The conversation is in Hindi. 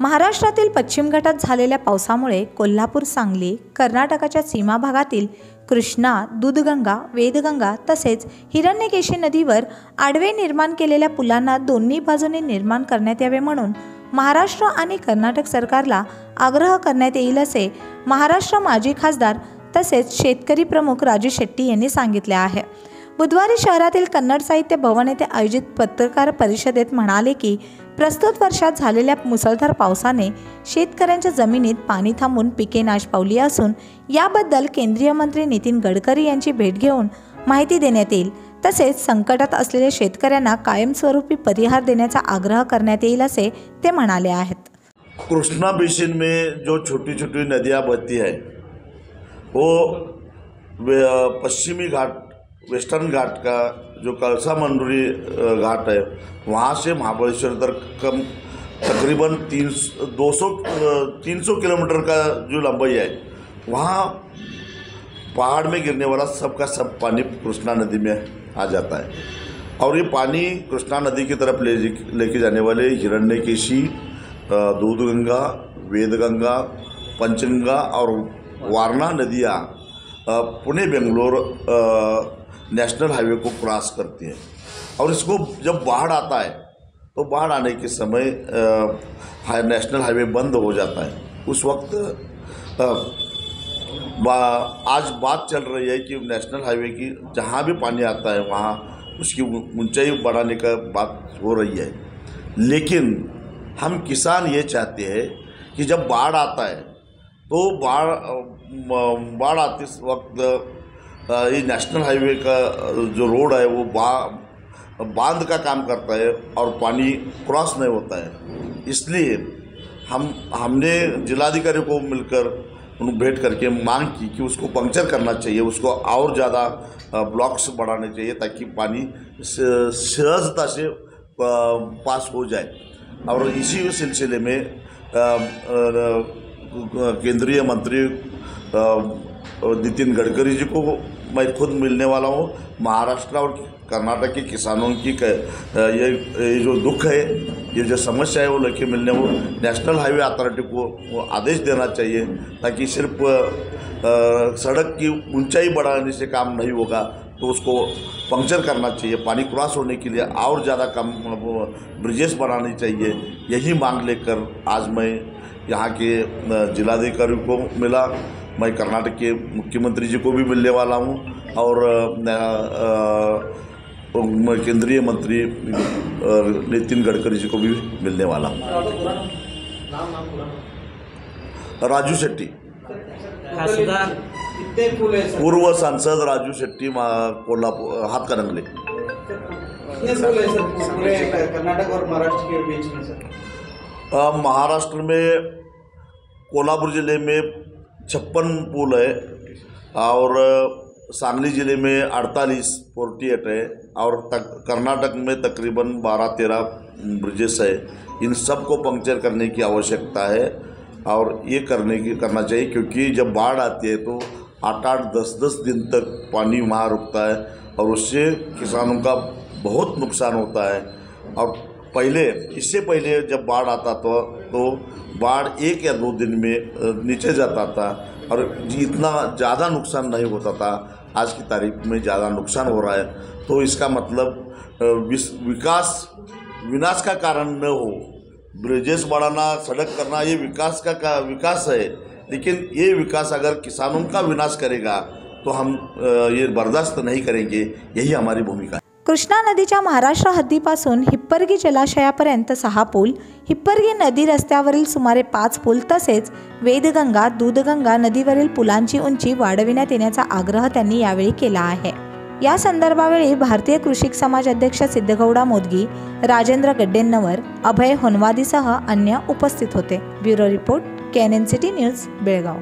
महाराष्ट्रातील पश्चिम घाटात झालेल्या पावसामुळे कोल्हापूर सांगली कर्नाटकाच्या सीमा भागातील कृष्णा दूधगंगा वेदगंगा तसेच हिरण्यकेशी नदीवर आडवे निर्माण केलेल्या पुलांना दोन्ही बाजूने निर्माण करण्यात यावे म्हणून महाराष्ट्र आणि कर्नाटक सरकारला आग्रह करण्यात येईल असे महाराष्ट्र माजी खासदार तसेच शेतकरी प्रमुख राजू शेट्टी यांनी सांगितले आहे. बुधवारी शहरातील कन्नड साहित्य भवन येथे आयोजित पत्रकार परिषदेत म्हणाले की प्रस्तुत वर्षात झालेल्या मुसळधार पावसाने शेतकऱ्यांच्या जमिनीत पाणी थांबून पिके नाश पावली असून याबद्दल केंद्रीय मंत्री नितीन गडकरी यांची भेट घेऊन माहिती देण्यात येईल. तसेच संकटात असलेल्या शेतकऱ्यांना कायमस्वरूपी परिहार देण्याचा आग्रह करण्यात येईल असे ते म्हणाले आहेत. कृष्णा बेसिन में जो छोटी छोटी नदियाँ बहती है वो पश्चिमी घाट वेस्टर्न घाट का जो कलसा मंडूरी घाट है वहाँ से महाबलेश्वर तक कम तकरीबन तीन दो सौ तीन सौ किलोमीटर का जो लंबाई है वहाँ पहाड़ में गिरने वाला सबका सब पानी कृष्णा नदी में आ जाता है। और ये पानी कृष्णा नदी की तरफ़ ले लेके जाने वाले हिरण्य हिरण्यकेशी अ, दूधगंगा वेदगंगा पंचगंगा और वारणा नदियाँ पुणे बेंगलोर नेशनल हाईवे को क्रॉस करती हैं। और इसको जब बाढ़ आता है तो बाढ़ आने के समय हाई नेशनल हाईवे बंद हो जाता है। उस वक्त अ, बा- आज बात चल रही है कि नेशनल हाईवे की जहाँ भी पानी आता है वहाँ उसकी ऊंचाई बढ़ाने का बात हो रही है। लेकिन हम किसान ये चाहते हैं कि जब बाढ़ आता है तो बाढ़ बाढ़ आते वक्त ये नेशनल हाईवे का जो रोड है, वो बा, बाँध का काम करता है और पानी क्रॉस नहीं होता है। इसलिए हम, हमने जिलाधिकारी को मिलकर उन भेंट करके मांग की कि उसको पंक्चर करना चाहिए, उसको और ज़्यादा ब्लॉक्स बढ़ाने चाहिए ताकि पानी सहजता से पास हो जाए। और इसी सिलसिले में केंद्रीय मंत्री नितिन गडकरी जी को मैं खुद मिलने वाला हूँ। महाराष्ट्र और कर्नाटक के किसानों की ये ये जो दुख है, ये जो समस्या है, वो लेके मिलने वो नेशनल हाईवे अथॉरिटी को वो आदेश देना चाहिए ताकि सिर्फ़ सड़क की ऊंचाई बढ़ाने से काम नहीं होगा तो उसको पंक्चर करना चाहिए। पानी क्रॉस होने के लिए और ज़्यादा कम ब्रिजेस बनानी चाहिए। यही मांग लेकर आज मैं यहाँ के जिलाधिकारी को मिला। मैं कर्नाटक के मुख्यमंत्री जी को भी मिलने वाला हूँ और केंद्रीय मंत्री नितिन गडकरी जी को भी मिलने वाला हूँ। राजू शेट्टी। पूर्व सांसद राजू शेट्टी मा- कोल्हापुर हातकणंगले कितने पुल है सर? पूरे कर्नाटक और महाराष्ट्र के बीच में सर। महाराष्ट्र में कोल्हापुर ज़िले में छप्पन पुल है और सांगली ज़िले में अड़तालीस, फोर्टी एट है और तक, कर्नाटक में तकरीबन बारह तेरह ब्रिजेस है। इन सबको पंक्चर करने की आवश्यकता है और ये करने की, करना चाहिए क्योंकि जब बाढ़ आती है तो आठ आठ, दस दस दिन तक पानी वहाँ रुकता है और उससे किसानों का बहुत नुकसान होता है। और पहले इससे पहले जब बाढ़ आता तो तो बाढ़ एक या दो दिन में नीचे जाता था और इतना ज़्यादा नुकसान नहीं होता था। आज की तारीख में ज़्यादा नुकसान हो रहा है। तो इसका मतलब विकास विनाश का कारण न हो। ब्रिजेस बढ़ाना सड़क करना ये विकास का, का विकास है। लेकिन ये विकास अगर किसानों का विनाश करेगा तो हम ये बर्दाश्त नहीं करेंगे। यही हमारी भूमिका है। कृष्णा नदीच्या महाराष्ट्र हद्दीपासून हिप्परगी जलाशयापर्यंत सहा पूल हिप्परगी नदी रस्त्यावरील सुमारे पाच पूल तसेच वेदगंगा दूधगंगा नदीवरील पुलांची उंची वाढविण्यात येण्याचा आग्रह त्यांनी यावेळी केला आहे. या संदर्भावेळी भारतीय कृषिक समाज अध्यक्ष सिद्धगौडा मोदगी राजेंद्र गड्डेंनवर अभय होनवादीसह अन्य उपस्थित होते. Bureau report can N city news Belgaum.